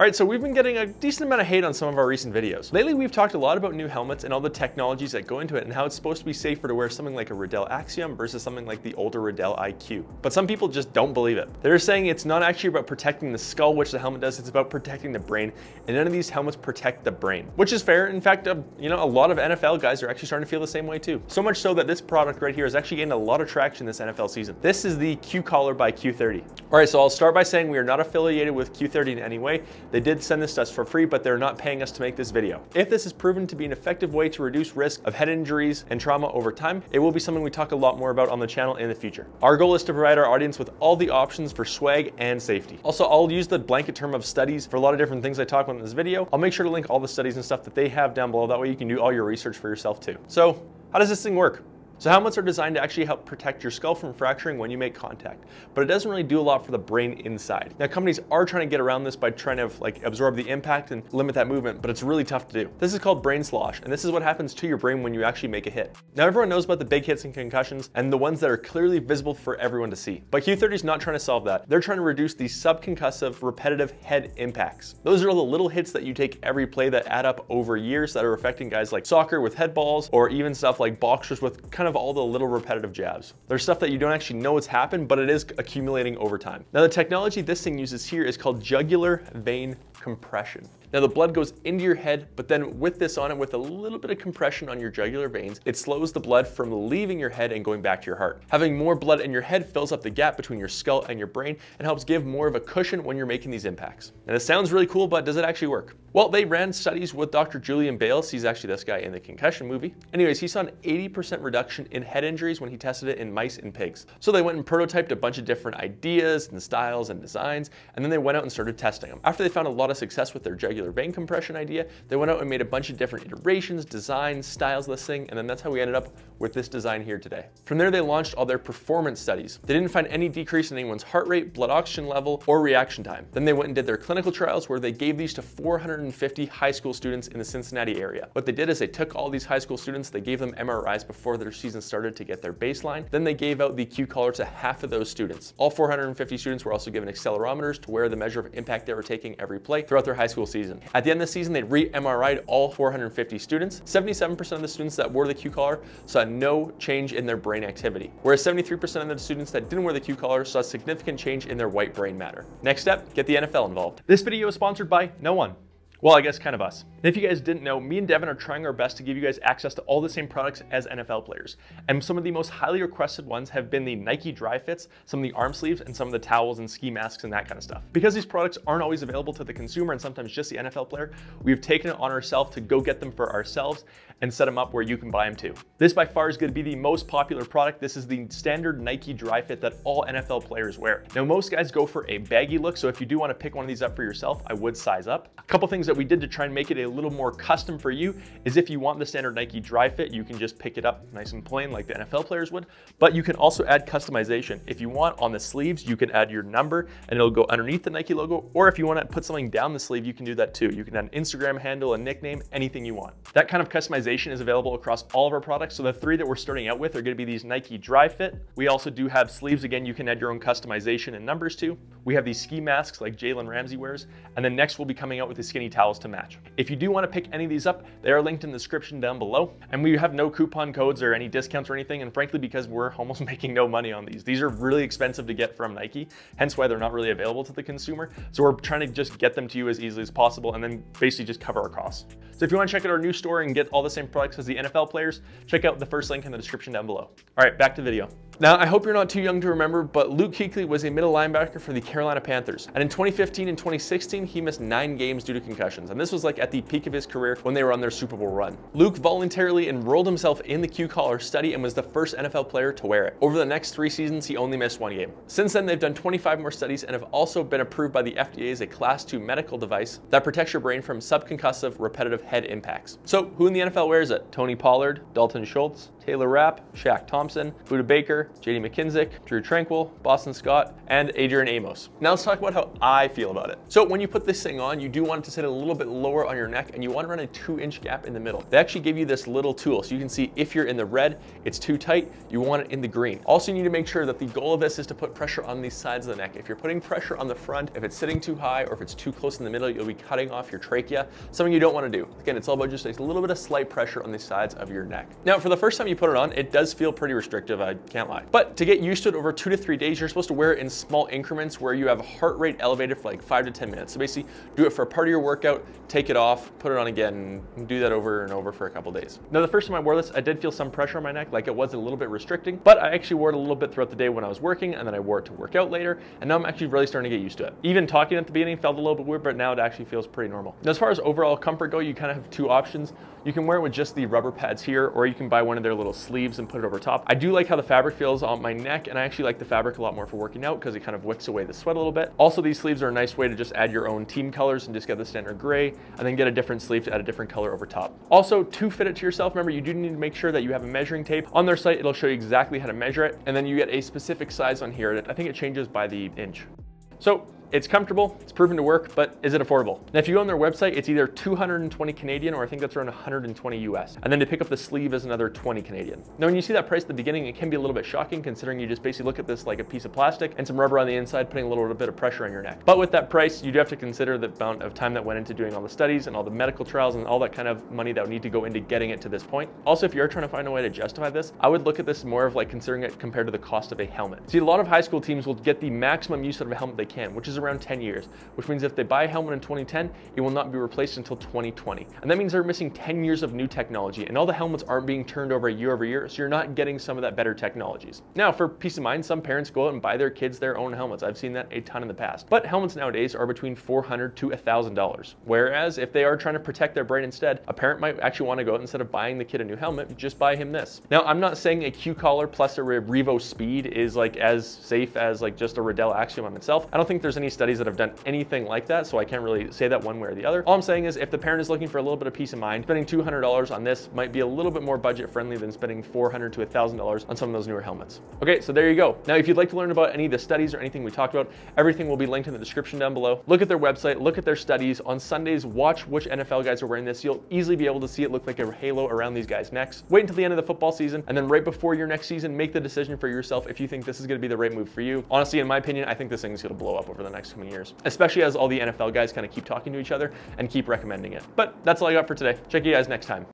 All right, so we've been getting a decent amount of hate on some of our recent videos. Lately, we've talked a lot about new helmets and all the technologies that go into it and how it's supposed to be safer to wear something like a Riddell Axiom versus something like the older Riddell IQ. But some people just don't believe it. They're saying it's not actually about protecting the skull, which the helmet does, it's about protecting the brain, and none of these helmets protect the brain, which is fair. In fact, uh, you know, a lot of NFL guys are actually starting to feel the same way too. So much so that this product right here is actually gained a lot of traction this NFL season. This is the Q collar by Q30. All right, so I'll start by saying we are not affiliated with Q30 in any way. They did send this to us for free, but they're not paying us to make this video. If this is proven to be an effective way to reduce risk of head injuries and trauma over time, it will be something we talk a lot more about on the channel in the future. Our goal is to provide our audience with all the options for swag and safety. Also, I'll use the blanket term of studies for a lot of different things I talk about in this video. I'll make sure to link all the studies and stuff that they have down below. That way you can do all your research for yourself too. So how does this thing work? So helmets are designed to actually help protect your skull from fracturing when you make contact, but it doesn't really do a lot for the brain inside. Now companies are trying to get around this by trying to like absorb the impact and limit that movement, but it's really tough to do. This is called brain slosh, and this is what happens to your brain when you actually make a hit. Now everyone knows about the big hits and concussions and the ones that are clearly visible for everyone to see. But Q30 is not trying to solve that. They're trying to reduce the subconcussive repetitive head impacts. Those are all the little hits that you take every play that add up over years that are affecting guys like soccer with head balls or even stuff like boxers with kind of all the little repetitive jabs. There's stuff that you don't actually know it's happened, but it is accumulating over time. Now the technology this thing uses here is called jugular vein compression. Now the blood goes into your head, but then with this on it, with a little bit of compression on your jugular veins, it slows the blood from leaving your head and going back to your heart. Having more blood in your head fills up the gap between your skull and your brain and helps give more of a cushion when you're making these impacts. And it sounds really cool, but does it actually work? Well, they ran studies with Dr. Julian Bailes. He's actually this guy in the concussion movie. Anyways, he saw an 80% reduction in head injuries when he tested it in mice and pigs. So they went and prototyped a bunch of different ideas and styles and designs, and then they went out and started testing them. After they found a lot of success with their jugular vein compression idea, they went out and made a bunch of different iterations, designs, styles this thing, and then that's how we ended up with this design here today. From there, they launched all their performance studies. They didn't find any decrease in anyone's heart rate, blood oxygen level, or reaction time. Then they went and did their clinical trials where they gave these to 450 high school students in the Cincinnati area. What they did is they took all these high school students, they gave them MRIs before their season started to get their baseline. Then they gave out the Q collar to half of those students. All 450 students were also given accelerometers to wear the measure of impact they were taking every play throughout their high school season. At the end of the season, they re-MRI'd all 450 students. 77% of the students that wore the Q collar saw no change in their brain activity, whereas 73% of the students that didn't wear the Q collar saw significant change in their white brain matter. Next step, get the NFL involved. This video is sponsored by no one. Well, I guess kind of us. And if you guys didn't know, me and Devin are trying our best to give you guys access to all the same products as NFL players. And some of the most highly requested ones have been the Nike Dri-FITs, some of the arm sleeves, and some of the towels and ski masks and that kind of stuff. Because these products aren't always available to the consumer and sometimes just the NFL player, we've taken it on ourselves to go get them for ourselves and set them up where you can buy them too. This by far is going to be the most popular product. This is the standard Nike Dri-FIT that all NFL players wear. Now, most guys go for a baggy look, so if you do want to pick one of these up for yourself, I would size up. A couple things that we did to try and make it a little more custom for you is if you want the standard Nike Dri-FIT, you can just pick it up nice and plain like the NFL players would, but you can also add customization. If you want on the sleeves, you can add your number and it'll go underneath the Nike logo, or if you want to put something down the sleeve, you can do that too. You can add an Instagram handle, a nickname, anything you want. That kind of customization is available across all of our products. So the three that we're starting out with are gonna be these Nike Dri-FIT. We also do have sleeves. Again, you can add your own customization and numbers to. We have these ski masks like Jalen Ramsey wears. And then next we'll be coming out with the skinny towels to match. If you do wanna pick any of these up, they are linked in the description down below. And we have no coupon codes or any discounts or anything. And frankly, because we're almost making no money on these. These are really expensive to get from Nike, hence why they're not really available to the consumer. So we're trying to just get them to you as easily as possible and then basically just cover our costs. So if you wanna check out our new store and get all the same products as the NFL players, check out the first link in the description down below. All right, back to the video. Now, I hope you're not too young to remember, but Luke Kuechly was a middle linebacker for the Carolina Panthers. And in 2015 and 2016, he missed nine games due to concussions. And this was like at the peak of his career when they were on their Super Bowl run. Luke voluntarily enrolled himself in the Q collar study and was the first NFL player to wear it. Over the next three seasons, he only missed one game. Since then, they've done 25 more studies and have also been approved by the FDA as a class two medical device that protects your brain from subconcussive repetitive head impacts. So who in the NFL wears it? Tony Pollard, Dalton Schultz, Taylor Rapp, Shaq Thompson, Budda Baker, JD McKissic, Drue Tranquill, Boston Scott, and Adrian Amos. Now let's talk about how I feel about it. So when you put this thing on, you do want it to sit a little bit lower on your neck and you want to run a two inch gap in the middle. They actually give you this little tool so you can see if you're in the red, it's too tight, you want it in the green. Also, you need to make sure that the goal of this is to put pressure on these sides of the neck. If you're putting pressure on the front, if it's sitting too high or if it's too close in the middle, you'll be cutting off your trachea, something you don't want to do. Again, it's all about just a little bit of slight pressure on the sides of your neck. Now, for the first time you put it on, it does feel pretty restrictive, I can't lie. But to get used to it over two to three days, you're supposed to wear it in small increments where you have a heart rate elevated for like five to 10 minutes. So basically do it for a part of your workout, take it off, put it on again, and do that over and over for a couple days. Now, the first time I wore this, I did feel some pressure on my neck, like it was a little bit restricting, but I actually wore it a little bit throughout the day when I was working, and then I wore it to work out later, and now I'm actually really starting to get used to it. Even talking at the beginning felt a little bit weird, but now it actually feels pretty normal. Now, as far as overall comfort go, you kind of have two options. You can wear it with just the rubber pads here, or you can buy one of their little sleeves and put it over top. I do like how the fabric feels on my neck, and I actually like the fabric a lot more for working out because it kind of wicks away the sweat a little bit. Also, these sleeves are a nice way to just add your own team colors and just get the standard gray, and then get a different sleeve to add a different color over top. Also, to fit it to yourself, remember you do need to make sure that you have a measuring tape. On their site, it'll show you exactly how to measure it, and then you get a specific size on here. I think it changes by the inch. So it's comfortable, it's proven to work, but is it affordable? Now, if you go on their website, it's either 220 Canadian or I think that's around 120 US. And then to pick up the sleeve is another 20 Canadian. Now, when you see that price at the beginning, it can be a little bit shocking considering you just basically look at this like a piece of plastic and some rubber on the inside, putting a little bit of pressure on your neck. But with that price, you do have to consider the amount of time that went into doing all the studies and all the medical trials and all that kind of money that would need to go into getting it to this point. Also, if you're trying to find a way to justify this, I would look at this more of like considering it compared to the cost of a helmet. See, a lot of high school teams will get the maximum use out of a helmet they can, which is around 10 years which means if they buy a helmet in 2010, it will not be replaced until 2020. And that means they're missing 10 years of new technology, and all the helmets aren't being turned over year over year, so you're not getting some of that better technologies. Now, for peace of mind, some parents go out and buy their kids their own helmets. I've seen that a ton in the past. But helmets nowadays are between 400 to $1,000. Whereas if they are trying to protect their brain instead, a parent might actually want to go out instead of buying the kid a new helmet, just buy him this. Now, I'm not saying a Q collar plus a Revo Speed is like as safe as like just a Riddell Axiom on itself. I don't think there's any studies that have done anything like that, so I can't really say that one way or the other. All I'm saying is if the parent is looking for a little bit of peace of mind, spending $200 on this might be a little bit more budget friendly than spending $400 to $1,000 on some of those newer helmets. Okay, so there you go. Now, if you'd like to learn about any of the studies or anything we talked about, everything will be linked in the description down below. Look at their website, look at their studies. On Sundays, watch which NFL guys are wearing this. You'll easily be able to see it look like a halo around these guys' necks. Wait until the end of the football season, and then right before your next season, make the decision for yourself if you think this is gonna be the right move for you. Honestly, in my opinion, I think this thing's gonna blow up over the next coming years, especially as all the NFL guys kind of keep talking to each other and keep recommending it. But that's all I got for today. Check you guys next time.